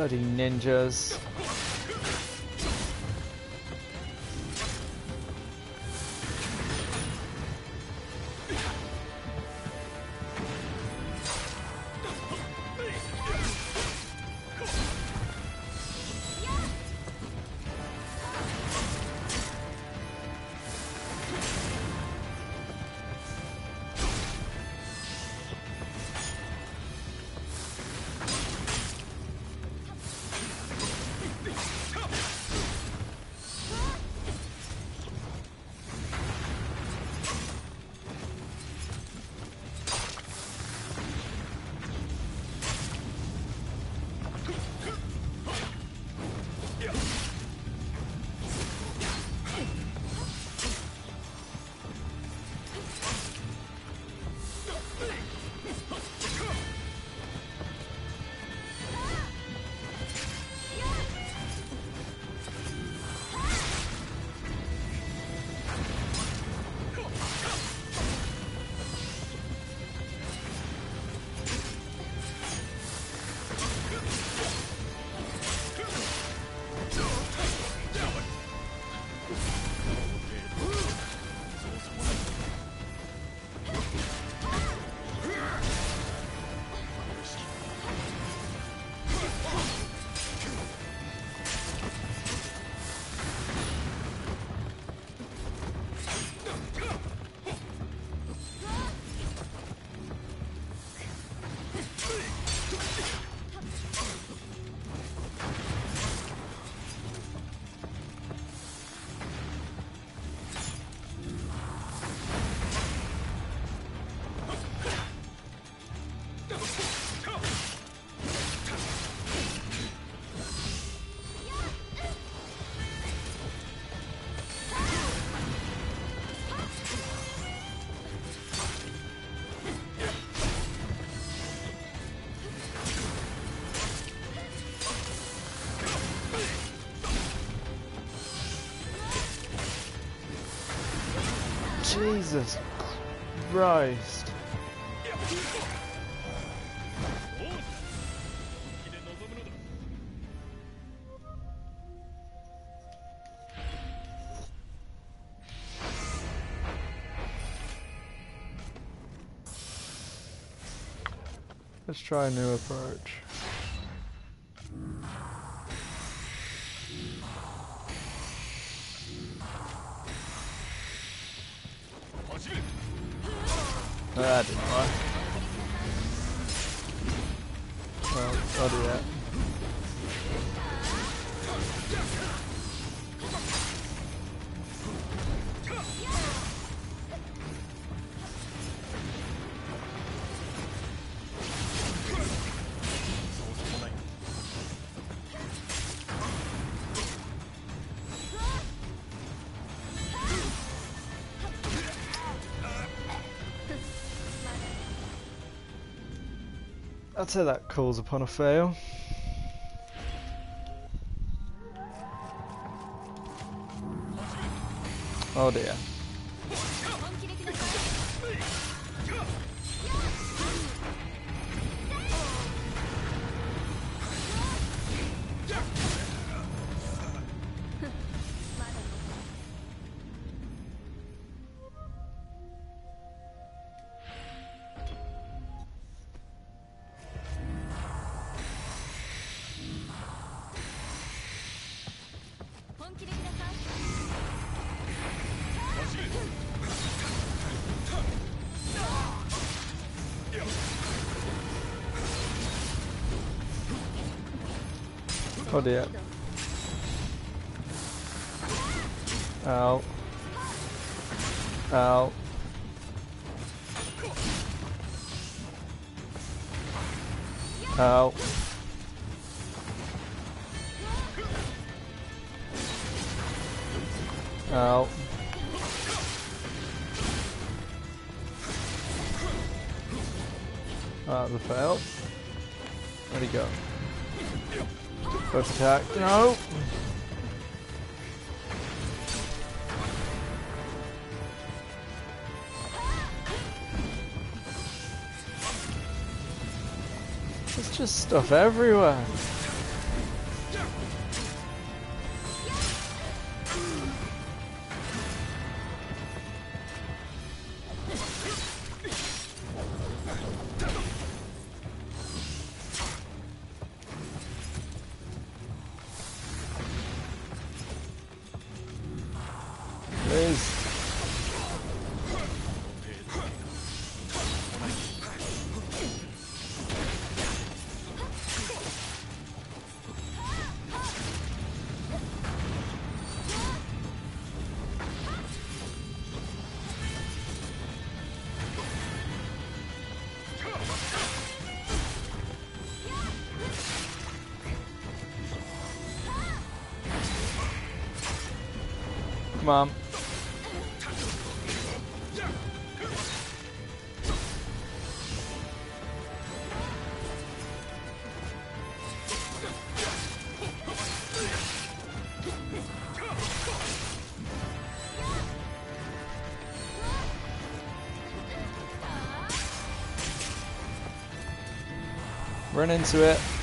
Bloody ninjas. Jesus Christ. Let's try a new approach. That didn't work. Well, I'll do that. I'd say that calls upon a fail. Oh dear. Oh dear. Ow. Ow. Ow. Ow. Ah, the fail. Where'd he go? First attack. No! There's just stuff everywhere. On. Run into it.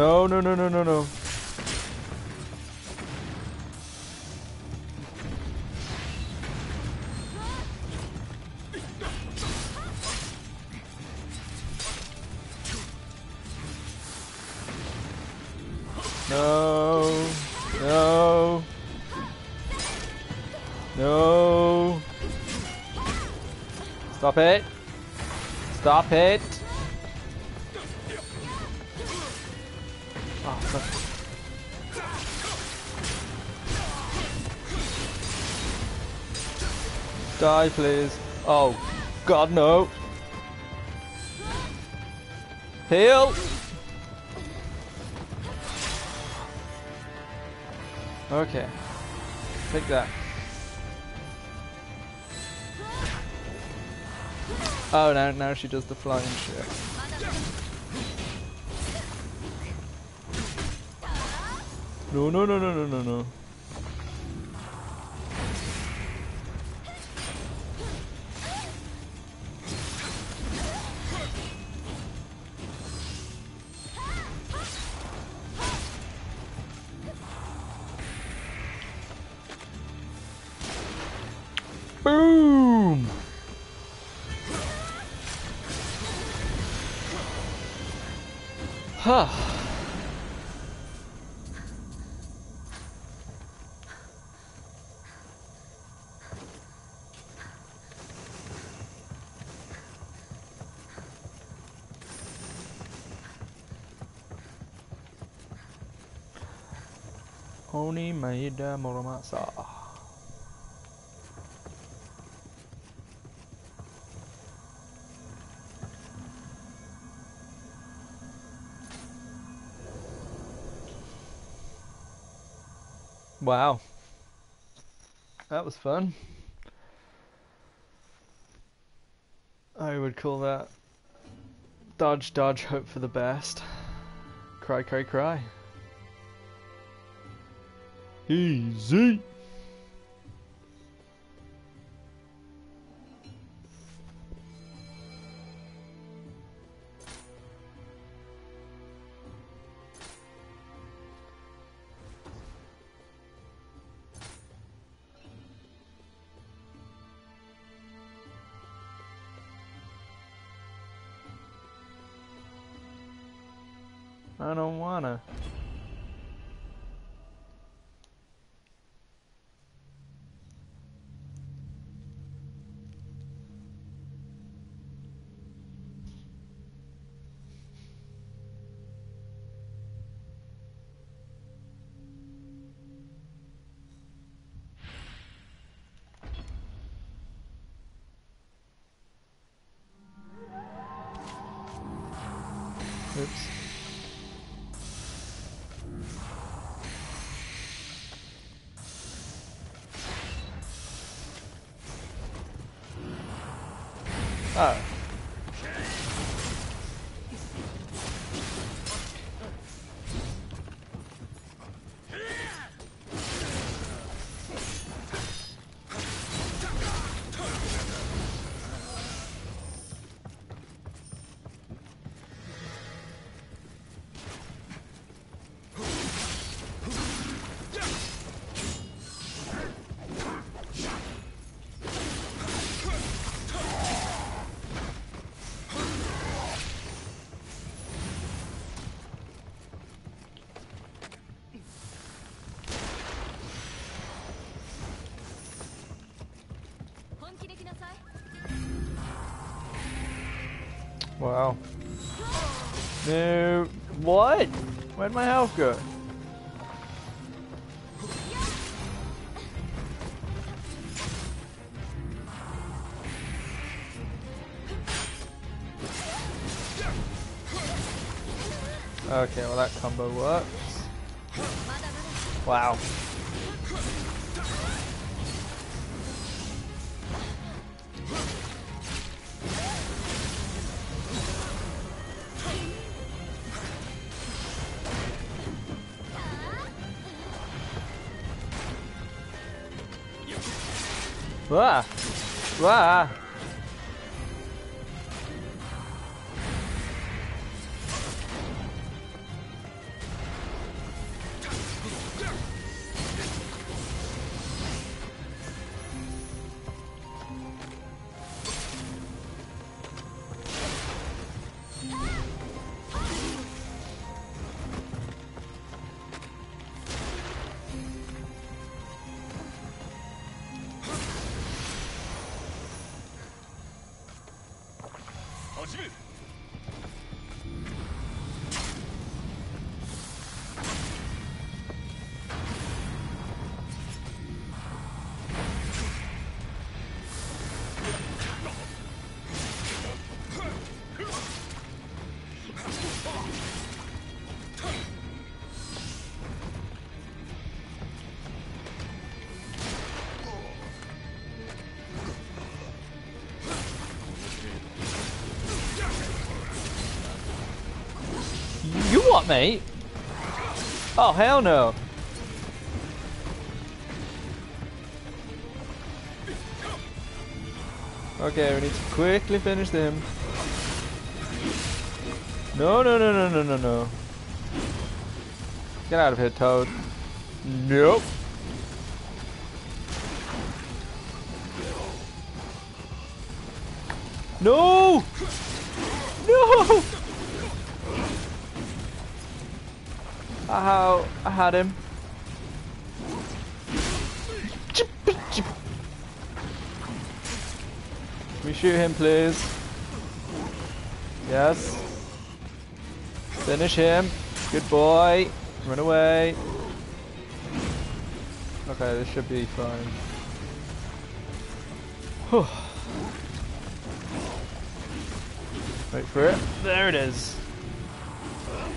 No, no, no, no, no, no. No. No. No. Stop it. Stop it. Die, please. Oh, God, no. Heal. Okay. Take that. Oh, now now she does the flying shit. No, no, no, no, no, no, no. Boom! Huh. Maeda. Wow. That was fun. I would call that dodge, dodge, hope for the best. Cry, cry, cry. Easy. I don't wanna. Oops. Oh. Wow. No. What? Where'd my health go? Okay, well that combo works. Wow. Wah! Wah! Mate? Oh, hell no. Okay, we need to quickly finish them. No, no, no, no, no, no, no. Get out of here, Toad. Nope. No! No! How I had him. Can we shoot him, please? Yes. Finish him. Good boy. Run away. Okay, this should be fine. Whew. Wait for it. There it is.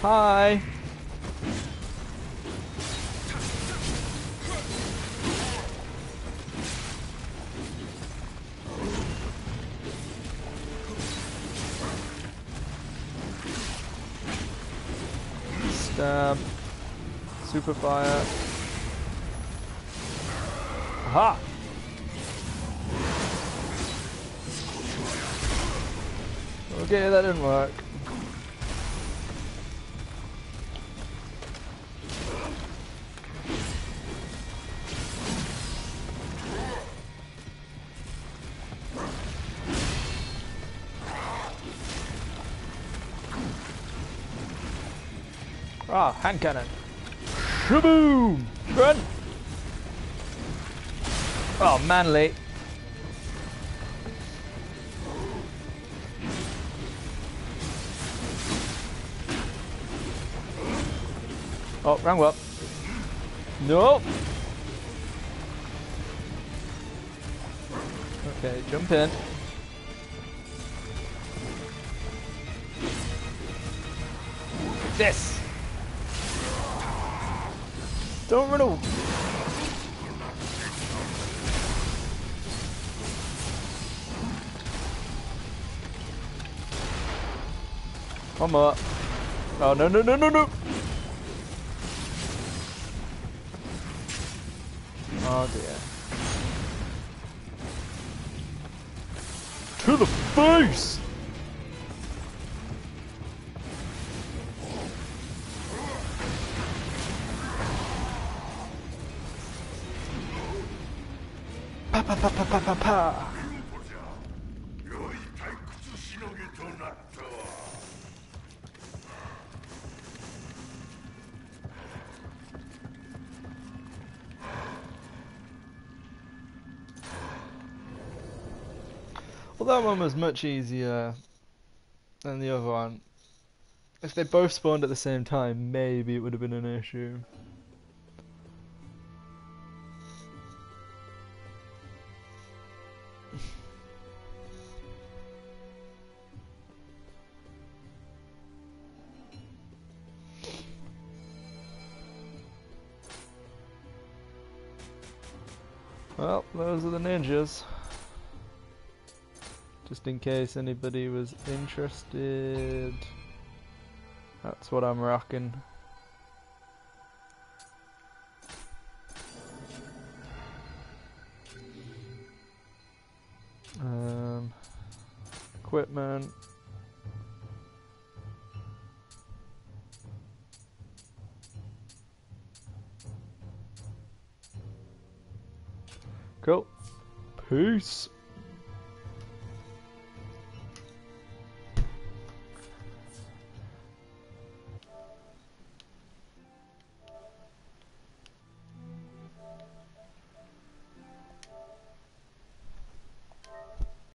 Hi. Stab. Super fire. Aha! Okay, that didn't work. Ah, hand cannon. Shaboom! Run! Oh, manly. Oh, wrong up. No! Okay, jump in. This! Don't run away. One more. Oh, no, no, no, no, no. Oh, dear. To the face! Pa pa pa pa pa pa pa. Well, that one was much easier than the other one. If they both spawned at the same time, maybe it would have been an issue. well, those are the ninjas. Just in case anybody was interested. That's what I'm rocking. Equipment. Cool. Peace.